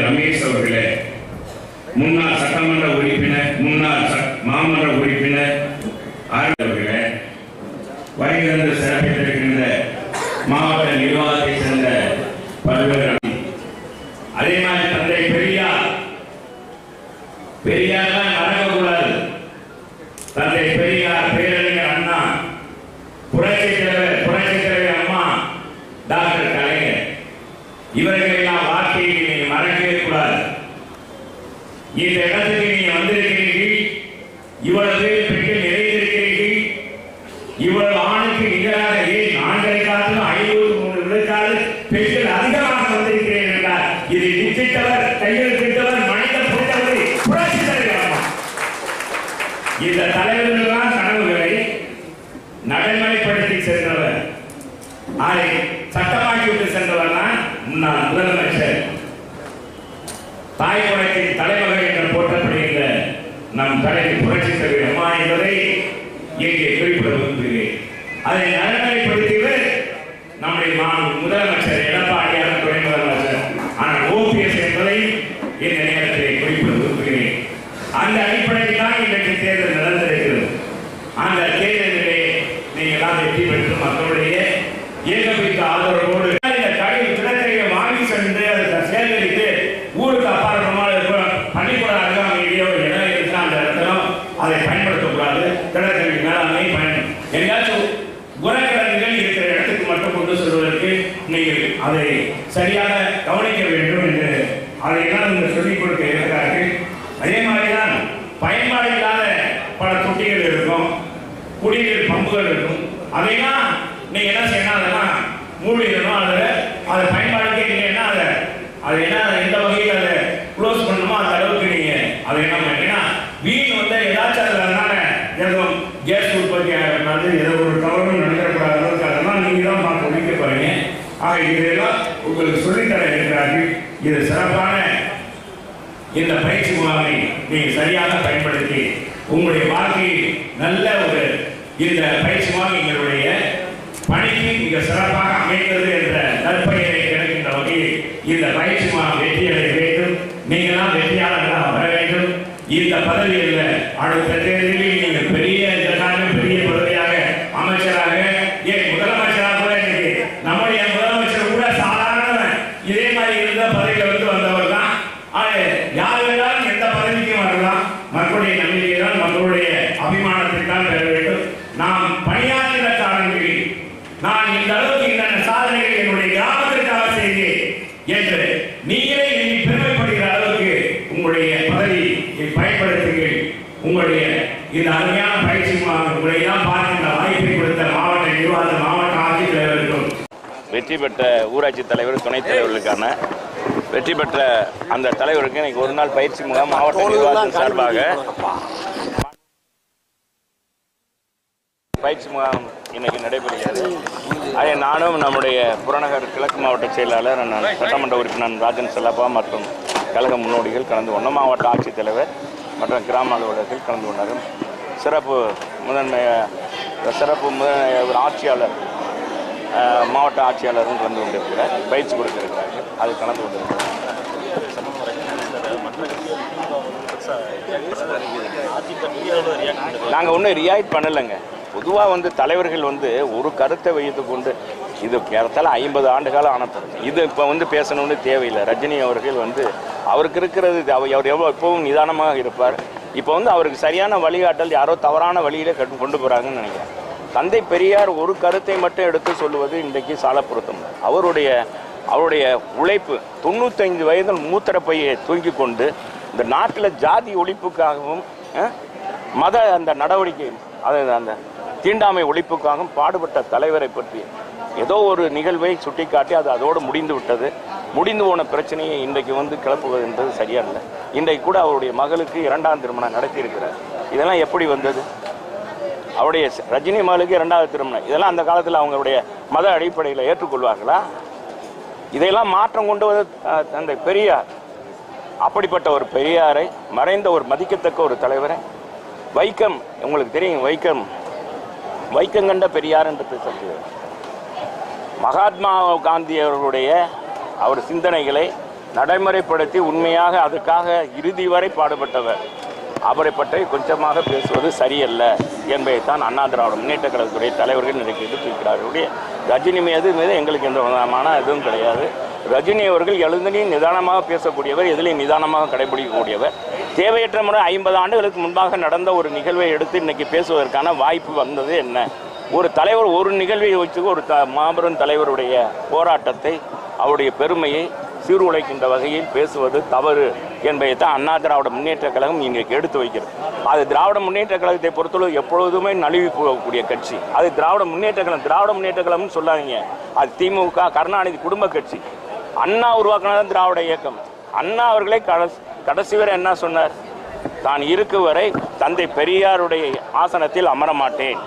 ரமேஷ் அவர்களே முன்னாள் சட்டமன்ற உறுப்பினர் முன்னாள் மாமன்ற உறுப்பினர் அவர்களே வருகிறது சிறப்பித்திருக்கின்ற மாவட்ட நிர்வாகத்தை சேர்ந்த பல்வேறு அதே மாதிரி தந்தை பெரியார் பெரியார் தான் மறக்கக்கூடாது தந்தை பெரியார் பேரறிஞர் You are very. நடைமுறைப்படுத்தியது நம்முடைய முதலமைச்சர் எடப்பாடியார் துணை முதலமைச்சர் ஆனால் ஓபிஎஸ் என்பதை இந்த நேரத்தில் குறிப்பிட விரும்புகிறேன் அந்த அடிப்படையில் தான் இன்றைக்கு தேர்தல் நடந்திருக்கிறது அந்த தேர்தலிலே நீங்களாம் வெற்றி பெற்று மக்களுடைய ஏகபித்த ஆதரவோடு இந்த கழிவு கிடக்கையை வாங்கி சென்று அதை சேகரித்து ஊருக்கு அப்பாற்பட்டமாக இருக்கிற பள்ளிக்கூட அருகாமையிலேயோ ஒரு இடம் இருக்கு அந்த இடத்துல அதை பயன்படுத்தக்கூடாது கிடக்கை மேலாண்மை பயன் எங்காச்சும் உரக்கிழங்குகள் இருக்கிற இடத்துக்கு மட்டும் கொண்டு செல்வதற்கு நீங்கள் அதை சரியாக கவனிக்க வேண்டும் என்று அதையெல்லாம் நீங்கள் சொல்லிக் கொடுக்க இருக்கிறார்கள் அதே மாதிரிதான் பயன்பாடு இல்லாத பல தொட்டிகள் இருக்கும் குடிநீர் பம்புகள் இருக்கும். அதையெல்லாம் நீங்கள் என்ன செய்யணும்? அதெல்லாம் மூடிடணும். அதில் அதை பயன்பாடுக்கே என்ன அதை அது என்ன எந்த வகையில் அதை க்ளோஸ் பண்ணணுமோ அந்த அளவுக்கு நீங்கள் அதை என்ன பண்ணீங்கன்னா வீண் வந்து ஏதாச்சும் அதில் அதனால எதுவும் கேஸ் உற்பத்தி ஆகிறது ஏதோ ஒரு தவறும் நடக்கக்கூடாத அளவுக்கு அதெல்லாம் நீங்கள் தான் பார்த்து ஒழிக்க போகிறீங்க ஆக இதெல்லாம் உங்களுக்கு சொல்லித்தர இருக்கிறார்கள் இது சிறப்பான இந்த பயிற்சி முகாமை நீங்கள் சரியாக பயன்படுத்தி உங்களுடைய வாழ்க்கையில் நல்ல ஒரு இந்த பயிற்சி முகாம் எங்களுடைய பணிக்கு மிக சிறப்பாக அமைந்தது என்ற நற்பெயரை கிடைக்கின்ற வகையில் இந்த பயிற்சி முகாம் வெற்றியடைய வேண்டும். நீங்களாம் வெற்றியாளர்களாக வர வேண்டும். இந்த பதவியில் அடுத்த தேர்தலில் நீங்கள் பெரிய இதற்காக பெரிய பதவியாக அமைச்சராக ஏன் முதலமைச்சராக கூட இன்னைக்கு நம்முடைய முதலமைச்சர் கூட சாதாரண இதே மாதிரி இருந்த பதவியில் வந்து வந்தவர் தான் ஆக, யார் வேணாலும் எந்த பதவிக்கும் வரலாம் மக்களுடைய நம்பிக்கை தான் மக்களுடைய அபிமானத்தை தான் பெற வேண்டும் நாம் பணியாற்றின காரணங்களில் நான் இந்த அளவுக்கு இந்த சாதனைகளை என்னுடைய கிராமத்திற்காக செய்தேன் என்று நீங்களே எண்ணி பெருமைப்படுகிற அளவுக்கு உங்களுடைய பதவியை பயன்படுத்துங்கள். உங்களுடைய இந்த அருமையான பயிற்சி முகாம் உங்களை எல்லாம் பார்க்கின்ற வாய்ப்பை கொடுத்த மாவட்ட நிர்வாக மாவட்ட ஆட்சித்தலைவருக்கும் வெற்றி பெற்ற ஊராட்சி தலைவர் துணைத் தலைவர்களுக்கான வெற்றி பெற்ற அந்த தலைவருக்கு இன்னைக்கு ஒரு நாள் பயிற்சி முகாம் மாவட்ட நிர்வாகத்தின் சார்பாக பயிற்சி முகாம் இன்னைக்கு நடைபெறுகிறது. அதை நானும் நம்முடைய புறநகர் கிழக்கு மாவட்ட செயலாளர் நான் சட்டமன்ற உறுப்பினர் ராஜன் செல்லப்பா மற்றும் கழக முன்னோடிகள் கலந்து கொண்டோம். மாவட்ட ஆட்சித்தலைவர் மற்றும் கிராம அலுவலர்கள் கலந்து கொண்டார்கள். சிறப்பு முதன்மை சிறப்பு முதன்மை ஒரு ஆட்சியாளர் மாவட்ட ஆட்சியாளரும் கலந்து கொண்டிருக்கிறார். பயிற்சி கொடுக்க இருக்கிறார்கள் அது கலந்து கொண்டிருக்கிறார் நாங்கள் ஒன்றும் ரியாக்ட் பண்ணலைங்க. பொதுவாக வந்து தலைவர்கள் வந்து ஒரு கருத்தை வைத்து கொண்டு இது ஏறத்தாழ ஐம்பது ஆண்டு காலம் ஆனப்படும் இது இப்போ வந்து பேசணும்னு தேவையில்லை. ரஜினி அவர்கள் வந்து அவருக்கு இருக்கிறது அவர் எவ்வளோ எப்பவும் நிதானமாக இருப்பார். இப்போ வந்து அவருக்கு சரியான வழிகாட்டல் யாரோ தவறான வழியில் கொண்டு போகிறாங்கன்னு நினைக்கிறேன். தந்தை பெரியார் ஒரு கருத்தை மட்டும் எடுத்து சொல்லுவது இன்றைக்கு சால பொருத்தம். அவருடைய அவருடைய உழைப்பு தொண்ணூத்தைந்து வயதில் மூத்திர பையை தூங்கி கொண்டு இந்த நாட்டில் ஜாதி ஒழிப்புக்காகவும் மத அந்த நடவடிக்கை அது அந்த தீண்டாமை ஒழிப்புக்காகவும் பாடுபட்ட தலைவரை பற்றி ஏதோ ஒரு நிகழ்வை சுட்டிக்காட்டி அது அதோடு முடிந்து விட்டது. முடிந்து போன பிரச்சனையை இன்றைக்கு வந்து கிளப்புவது என்பது சரியா இல்லை. இன்றைக்கு கூட அவருடைய மகளுக்கு இரண்டாம் திருமணம் நடத்தியிருக்கிறார். இதெல்லாம் எப்படி வந்தது? அவருடைய ரஜினி மகளுக்கு இரண்டாவது திருமணம். இதெல்லாம் அந்த காலத்தில் அவங்களுடைய மத அடிப்படையில் ஏற்றுக்கொள்வார்களா? இதையெல்லாம் மாற்றம் கொண்டு வந்து அந்த தந்தை பெரியார். அப்படிப்பட்ட ஒரு பெரியாரை மறைந்த ஒரு மதிக்கத்தக்க ஒரு தலைவரை வைக்கம் உங்களுக்கு தெரியும் வைக்கம். வைக்கங்கண்ட பெரியார் என்று பேசப்படுகிறது மகாத்மா காந்தி அவர்களுடைய அவர் சிந்தனைகளை நடைமுறைப்படுத்தி உண்மையாக அதுக்காக இறுதி வரை பாடுபட்டவர். அவரை பற்றி கொஞ்சமாக பேசுவது சரியல்ல என்பதைத்தான் அண்ணா திராவிட முன்னேற்ற கழகத்துடைய தலைவர்கள் இன்றைக்கு எடுத்துக்கிறார்கள் ரஜினி மீது மீது எங்களுக்கு எந்த விதமான இதுவும் கிடையாது. ரஜினி அவர்கள் எழுந்தனையும் நிதானமாக பேசக்கூடியவர் எதிலையும் நிதானமாக கடைபிடிக்கக்கூடியவர். தேவையற்ற முறை ஐம்பது ஆண்டுகளுக்கு முன்பாக நடந்த ஒரு நிகழ்வை எடுத்து இன்னைக்கு பேசுவதற்கான வாய்ப்பு வந்தது என்ன? ஒரு தலைவர் ஒரு நிகழ்வை வச்சு ஒரு த மாபெரும் தலைவருடைய போராட்டத்தை அவருடைய பெருமையை சீர்குலைக்கின்ற வகையில் பேசுவது தவறு என்பதை தான் அண்ணா திராவிட முன்னேற்ற கழகம் இன்றைக்கு எடுத்து வைக்கிறது. அது திராவிட முன்னேற்ற கழகத்தை பொறுத்தளவு எப்பொழுதுமே நழுவி போகக்கூடிய கட்சி. அது திராவிட முன்னேற்ற கழகம் திராவிட முன்னேற்ற கழகம்னு சொல்லாதீங்க. அது திமுக கருணாநிதி குடும்ப கட்சி. அண்ணா உருவாக்கினதான் திராவிட இயக்கம். அண்ணா அவர்களே கடைசி வரை என்ன சொன்னார்? தான் இருக்கும் வரை தந்தை பெரியாருடைய ஆசனத்தில் அமரமாட்டேன்.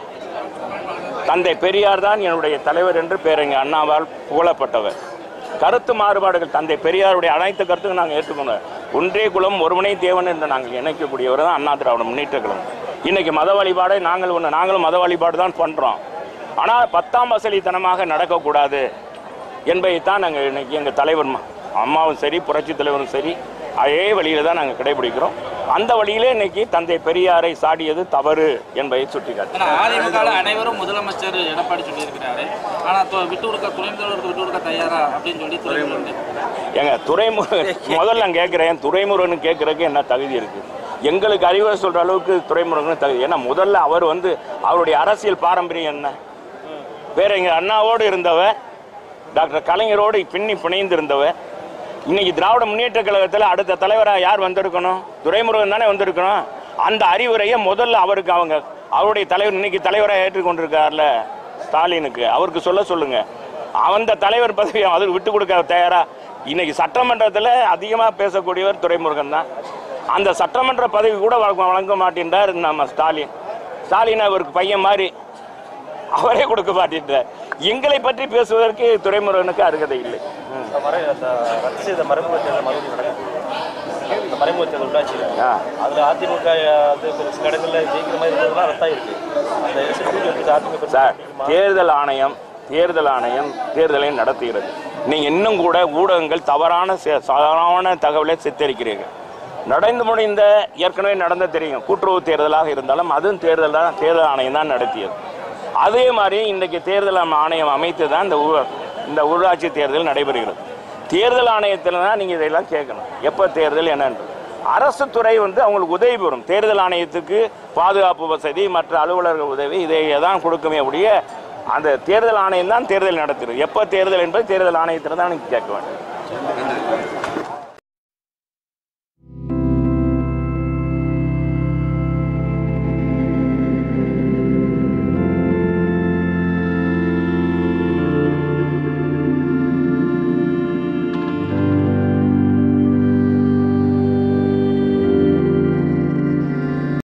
தந்தை பெரியார் தான் என்னுடைய தலைவர் என்று பேரங்க அண்ணாவால் புகழப்பட்டவர். கருத்து மாறுபாடுகள் தந்தை பெரியாருடைய அனைத்து கருத்துக்கும் நாங்கள் ஏற்றுக்கொண்டோம். ஒன்றே குலம் ஒருவனே தேவன் என்று நாங்கள் இணைக்கக்கூடியவர் தான் அண்ணா திராவிட முன்னேற்ற குலம் இன்னைக்கு மத வழிபாடை நாங்கள் ஒன்று நாங்களும் மத வழிபாடு தான் பண்ணுறோம் ஆனால் பத்தாம் வசலித்தனமாக நடக்கக்கூடாது என்பதைத்தான் நாங்கள் இன்னைக்கு எங்கள் தலைவர் அம்மாவும் சரி புரட்சி தலைவரும் சரி அதே வழியில தான் நாங்கள் கடைபிடிக்கிறோம். அந்த வழியிலே இன்னைக்கு தந்தை பெரியாரை சாடியது தவறு என்பதை சுட்டிக்காட்டு ஆனா அதிமுக அனைவரும் முதலமைச்சர் எடப்பாடி சொல்லியிருக்கிறாரு. ஆனா தொ- விட்டு கொடுக்க துணை முதல்வருக்கு விட்டு கொடுக்க தயாரா? அப்படின்னு சொல்லி துறைமுருகன் ஏங்க துறைமுருகன் முதல்ல நான் கேட்குறேன். துறைமுருகன் கேட்குறதுக்கு என்ன தகுதி இருக்கு? எங்களுக்கு அறிவுரை சொல்ற அளவுக்கு துறைமுருகன் தகுதி. ஏன்னா முதல்ல அவர் வந்து அவருடைய அரசியல் பாரம்பரியம் என்ன? வேற எங்க அண்ணாவோடு இருந்தவர் டாக்டர் கலைஞரோடு பின்னி பிணைந்து இருந்தவர் இன்னைக்கு திராவிட முன்னேற்ற கழகத்தில் அடுத்த தலைவராக யார் வந்திருக்கணும்? துரைமுருகன் தானே வந்திருக்கணும். அந்த அறிவுரையை முதல்ல அவருக்கு அவங்க அவருடைய தலைவர் இன்னைக்கு தலைவராக ஏற்றுக்கொண்டிருக்கார்ல? ஸ்டாலினுக்கு. அவருக்கு சொல்ல சொல்லுங்க. அந்த தலைவர் பதவியை அவருக்கு விட்டு கொடுக்க தயாரா? இன்னைக்கு சட்டமன்றத்தில் அதிகமாக பேசக்கூடியவர் துரைமுருகன் தான். அந்த சட்டமன்ற பதவி கூட வழங்க மாட்டேன்றார் நம்ம ஸ்டாலின். ஸ்டாலின் அவருக்கு பையன் மாதிரி அவரே கொடுக்க மாட்டேன்றார் எங்களை பற்றி பேசுவதற்கு துரைமுருகனுக்கு அருகதை இல்லை. மறைமுக தேர்தல் உள்ளாட்சியில். அதில் அதிமுக வந்து ஒரு சில இடங்களில் ஜெயிக்கிற மாதிரி இருந்ததுலாம் ரத்தாயிருக்கு அந்த எலெக்ஷன் எடுத்து அதிமுக சார் தேர்தல் ஆணையம் தேர்தல் ஆணையம் தேர்தலை நடத்துகிறது. நீங்க இன்னும் கூட ஊடகங்கள் தவறான சே- தவறான தகவலை சித்தரிக்கிறீர்கள். நடந்து முடிந்த ஏற்கனவே நடந்த தெரியும். கூட்டுறவு தேர்தலாக இருந்தாலும் அதுவும் தேர்தல் தான் தேர்தல் ஆணையம் தான் நடத்தியது. அதே மாதிரி இன்றைக்கு தேர்தல் ஆணையம் அமைத்து தான் இந்த ஊர் இந்த உள்ளாட்சி தேர்தல் நடைபெறுகிறது. தேர்தல் ஆணையத்தில் தான் நீங்கள் இதெல்லாம் கேட்கணும். எப்போ தேர்தல் என்னன்றது. அரசு துறை வந்து அவங்களுக்கு உதவி பெறும். தேர்தல் ஆணையத்துக்கு பாதுகாப்பு வசதி மற்ற அலுவலர்கள் உதவி இதை தான் கொடுக்குமே அப்படியே அந்த தேர்தல் ஆணையம் தான் தேர்தல் நடத்துகிறது எப்போ தேர்தல் என்பது தேர்தல் ஆணையத்தில் தான் நீங்கள் கேட்க வேண்டும்.